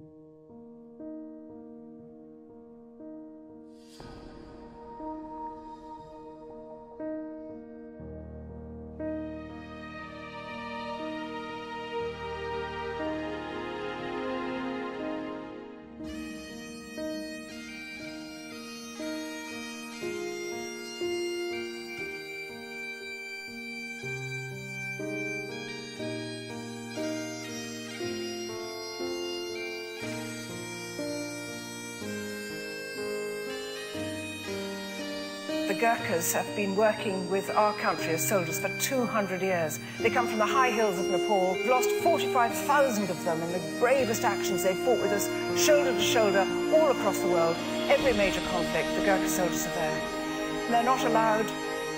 The Gurkhas have been working with our country as soldiers for 200 years. They come from the high hills of Nepal. We've lost 45,000 of them in the bravest actions. They fought with us shoulder to shoulder all across the world. Every major conflict, the Gurkha soldiers are there. They're not allowed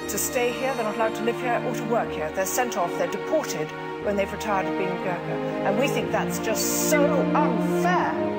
to stay here, they're not allowed to live here or to work here. They're sent off, they're deported when they've retired of being Gurkha. And we think that's just so unfair.